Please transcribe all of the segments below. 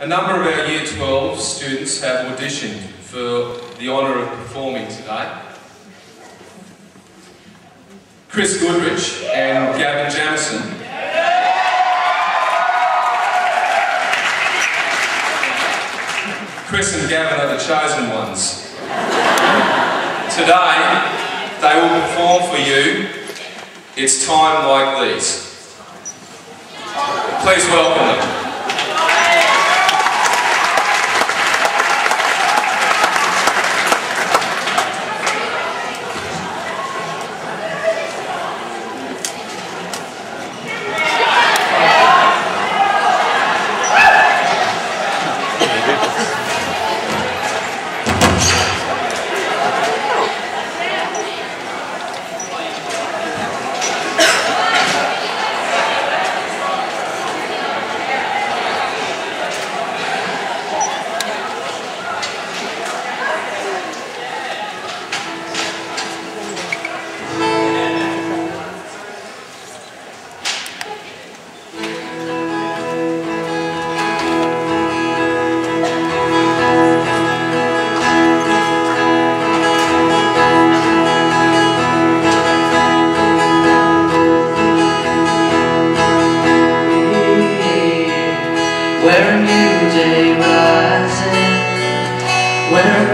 A number of our Year 12 students have auditioned for the honour of performing tonight. Chris Goodrich and Gavin Jamison. Chris and Gavin are the chosen ones. Today, they will perform for you It's Time Like These. Please welcome them. day rising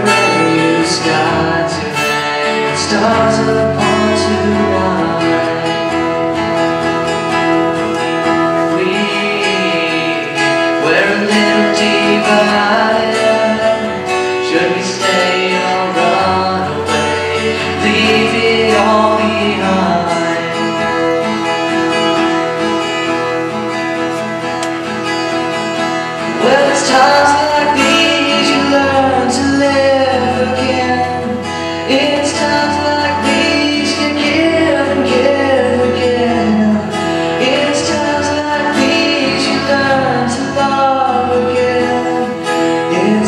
brand new sky to hang Stars upon tonight We, we're a little divine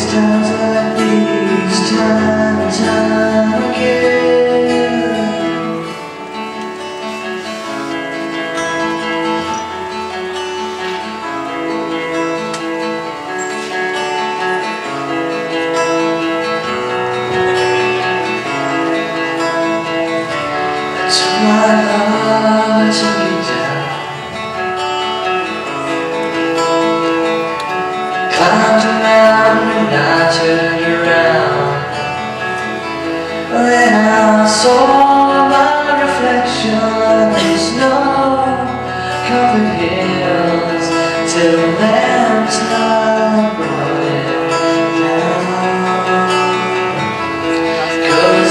distance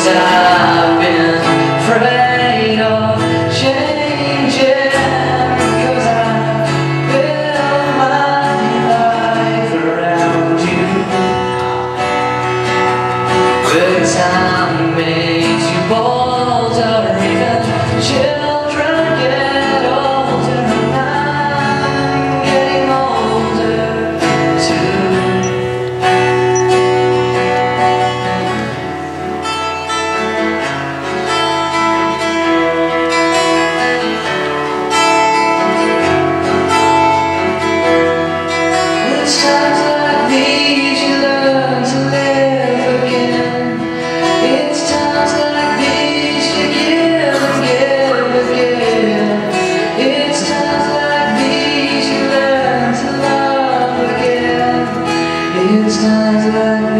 será.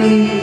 You.